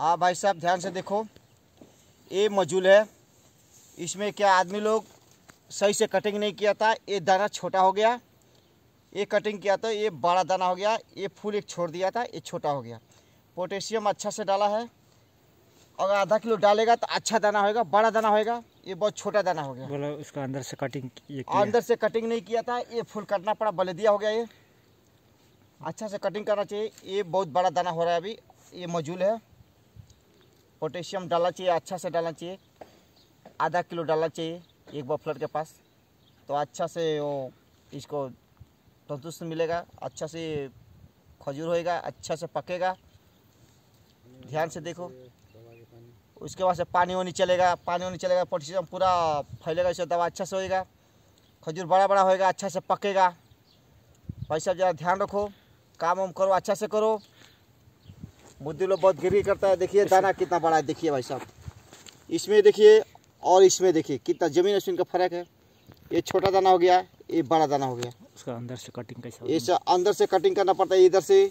हाँ भाई साहब ध्यान से देखो। ये मजूल है। इसमें क्या आदमी लोग सही से कटिंग नहीं किया था? ये दाना छोटा हो गया। ये कटिंग किया था ये बड़ा दाना हो गया। ये फूल एक छोड़ दिया था ये छोटा हो गया। पोटेशियम अच्छा से डाला है। अगर आधा किलो डालेगा तो अच्छा दाना होगा बड़ा दाना होगा ये बहुत छोटा दाना हो गया। बोला उसका अंदर से कटिंग ये किया। अंदर से कटिंग नहीं किया था ये फूल काटना पड़ा बलेदिया हो गया ये। अच्छा से कटिंग करना चाहिए। ये बहुत बड़ा दाना हो रहा है अभी। ये मजूल है। पोटेशियम डालना चाहिए अच्छा से डालना चाहिए। आधा किलो डालना चाहिए एक बफलर के पास। तो अच्छा से वो इसको तंदुरुस्त मिलेगा अच्छा से खजूर होएगा अच्छा से पकेगा। ध्यान से देखो। उसके बाद से पानी वानी चलेगा, पानी वानी चलेगा, पोटेशियम पूरा फैलेगा, इससे दवा अच्छा से होएगा। खजूर बड़ा बड़ा होएगा अच्छा से पकेगा। भाई साहब, ज़रा ध्यान रखो। काम वाम करो अच्छा से करो। बुद्धि लोग बहुत गिरी करता है। देखिए दाना कितना बड़ा है। देखिए भाई साहब इसमें देखिए और इसमें देखिए कितना ज़मीन आसमान का फ़र्क है। ये छोटा दाना हो गया ये बड़ा दाना हो गया। उसका अंदर से कटिंग कैसा अंदर से कटिंग करना पड़ता है इधर से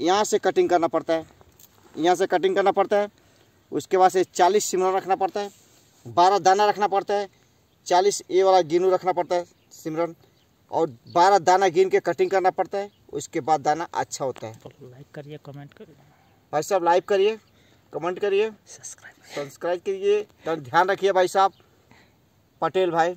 यहाँ से कटिंग करना पड़ता है। यहाँ से कटिंग करना पड़ता है उसके बाद से चालीस सिमरन रखना पड़ता है बारह दाना रखना पड़ता है चालीस ए वाला गिनू रखना पड़ता है सिमरन। और बारह दाना गिन के कटिंग करना पड़ता है उसके बाद दाना अच्छा होता है। तो लाइक करिए कमेंट करिए। भाई साहब लाइक करिए कमेंट करिए सब्सक्राइब सब्सक्राइब करिए। ध्यान रखिए भाई साहब पटेल भाई।